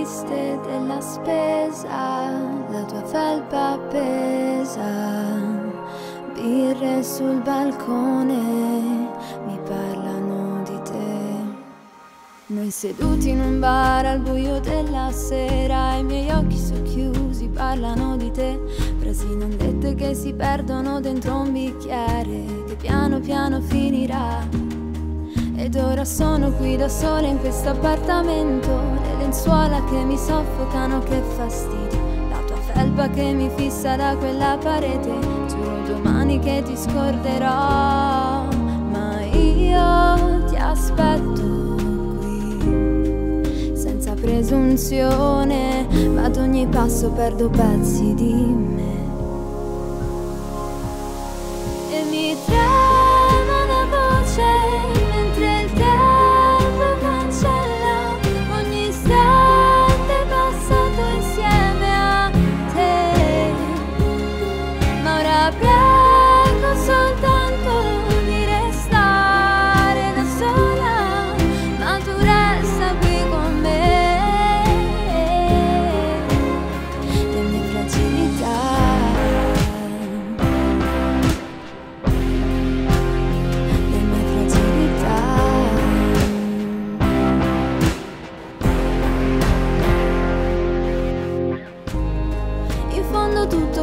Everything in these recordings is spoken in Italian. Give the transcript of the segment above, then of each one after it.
triste della spesa, la tua felpa appesa, birre sul balcone, mi parlano di te. Noi seduti in un bar al buio della sera, i miei occhi socchiusi parlano di te. Frasi non dette che si perdono dentro un bicchiere, che piano piano finirà. Ed ora sono qui da sola in questo appartamento. Le lenzuola che mi soffocano, che fastidio. La tua felpa che mi fissa da quella parete. Giuro domani che ti scorderò. Ma io ti aspetto qui. Senza presunzione Ma ad ogni passo perdo pezzi di me. E mi trema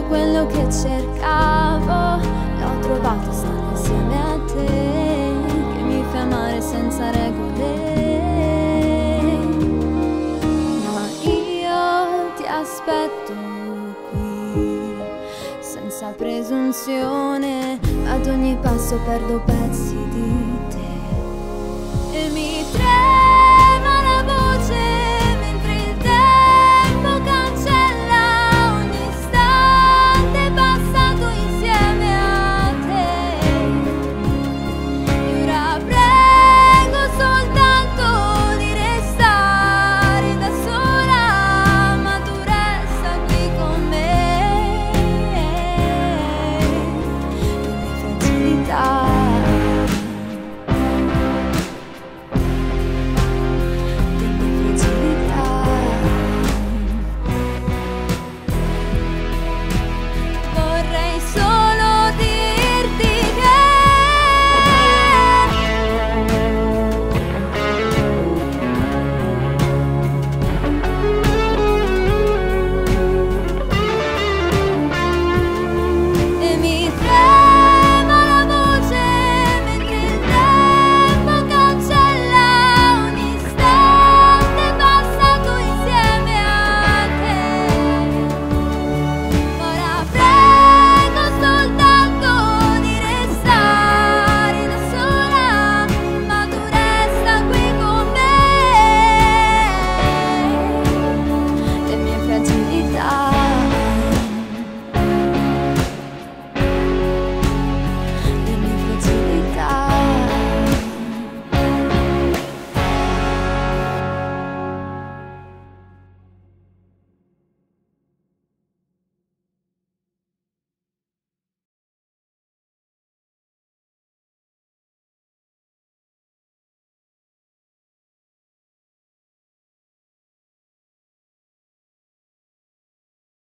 quello che cercavo. L'ho trovato stare insieme a te Che mi fa amare senza regole. Ma io ti aspetto qui Senza presunzione. Ad ogni passo perdo pezzi di